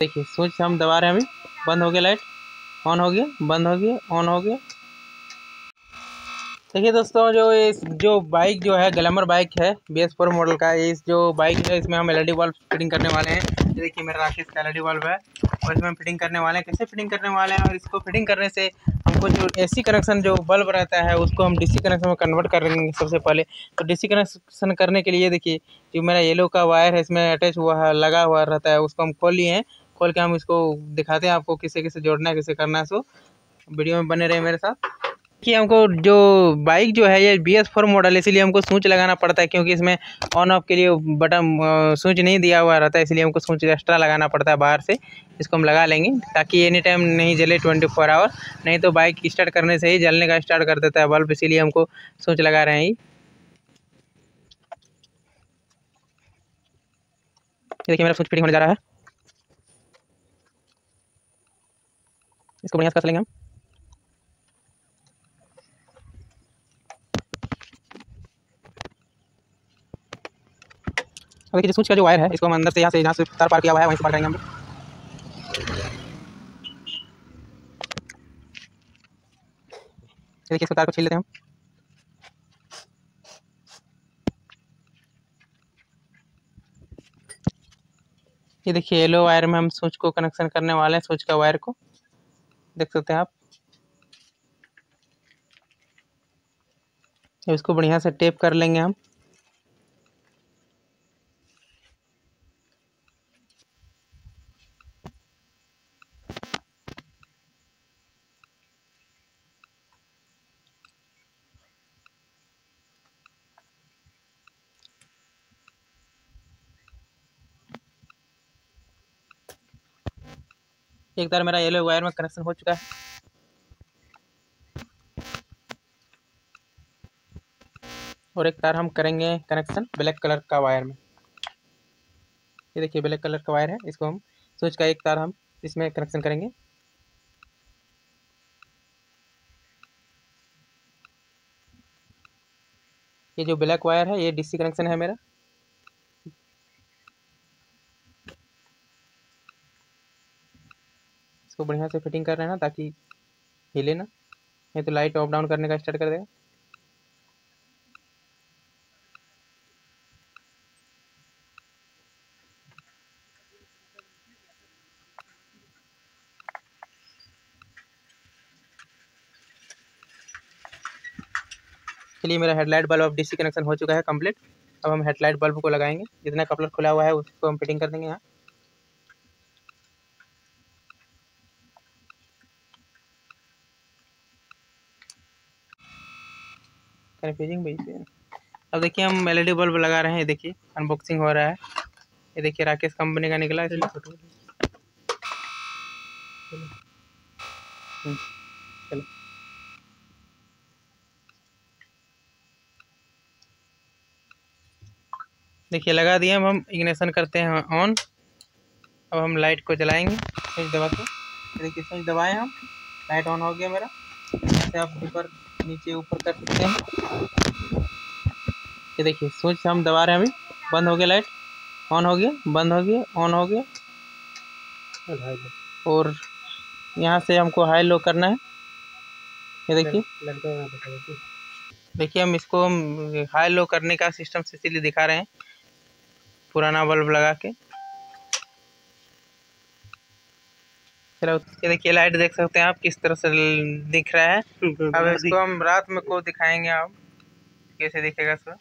देखिए स्विच हम दबा रहे हैं अभी। बंद हो गया लाइट ऑन हो गया, बंद हो गया ऑन हो गया। देखिए दोस्तों, जो इस, जो बाइक जो है ग्लैमर बाइक है बी एस फोर मॉडल का, इस जो बाइक है, इसमें हम L E D bulb fitting करने वाले हैं। देखिए, मेरा राकेश का एल ई डी बल्ब है, और इसमें हम फिटिंग करने वाले हैं। कैसे फिटिंग करने वाले हैं? और इसको फिटिंग करने से हमको जो एसी कनेक्शन जो बल्ब रहता है, उसको हम डीसी कनेक्शन में कन्वर्ट कर देंगे सबसे पहले। तो डीसी कनेक्शन करने के लिए देखिए, जो मेरा येलो का वायर है, इसमें अटैच हुआ है, लगा हुआ रहता है, उसको हम खोल लिए हैं। खोल के हम इसको दिखाते हैं आपको किसे किसे जोड़ना है, किसे करना है सो। वीडियो में बने रहे मेरे साथ। कि हमको जो बाइक जो है ये बी एस फोर मॉडल इसलिए हमको सूच लगाना पड़ता है, क्योंकि इसमें ऑन ऑफ़ के लिए बटन सूच नहीं दिया हुआ रहता है, इसलिए हमको सूच एक्स्ट्रा लगाना पड़ता है बाहर से। इसको हम लगा लेंगे, ताकि एनी टाइम नहीं जले ट्वेंटी फोर आवर नहीं तो बाइक स्टार्ट करने से ही जलने का स्टार्ट कर देता है बल्ब इसीलिए हमको सूच लगा रहे हैं देखिए मेरा सूच फिटिंग होने जा रहा है। इसको बढ़िया से कस लेंगे हम। अब देखिए स्विच का जो वायर है, इसको हम अंदर से यहाँ से, जहाँ से तार पार किया हुआ है, वहीं से पार करेंगे हम। देखिए, इसको तार को छील लेते हैं हम। ये देखिए येलो वायर में हम स्विच को कनेक्शन करने वाले हैं स्विच का वायर को। देख सकते हैं आप। इसको बढ़िया से टेप कर लेंगे हम। एक तार मेरा येलो वायर में कनेक्शन हो चुका है। और एक तार हम करेंगे कनेक्शन ब्लैक कलर का वायर में। ये देखिए ब्लैक कलर का वायर है, इसको हम स्विच का एक तार हम इसमें कनेक्शन करेंगे। ये जो ब्लैक वायर है, ये डीसी कनेक्शन है मेरा। इसको बढ़िया से फिटिंग कर रहे हैं ना, ताकि हिले ना। नहीं तो लाइट ऑफ़ डाउन करने का स्टार्ट कर देगा। चलिए, मेरा हेडलाइट बल्ब अब डीसी कनेक्शन हो चुका है कंप्लीट अब हम हेडलाइट बल्ब को लगाएँगे। जितना कपलर खुला हुआ है, उसको हम फिटिंग कर देंगे यहाँ। कन्फ्यूजिंग भाई पे अब देखिए हम एलईडी बल्ब लगा रहे हैं देखिए अनबॉक्सिंग हो रहा है। ये देखिए राकेश कंपनी का निकला इसमें चलो देखिए, लगा दिए हम इग्निशन करते हैं ऑन अब हम लाइट को जलाएँगे स्विच दबा के। देखिए स्विच दबाए हम लाइट ऑन हो गया मेरा। आप ऊपर नीचे ऊपर कर सकते हैं। ये देखिए, स्विच हम दबा रहे हैं अभी। बंद हो गया लाइट ऑन हो गया, बंद हो गया ऑन हो गया। और यहाँ से हमको हाई लो करना है। ये देखिए। देखिए, हम इसको हाई लो करने का सिस्टम से इसीलिए दिखा रहे हैं। पुराना बल्ब लगा के। ये देखिए लाइट देख सकते हैं आप किस तरह से दिख रहा है। अब इसको हम रात में को दिखाएँगे आप। कैसे दिखेगा सर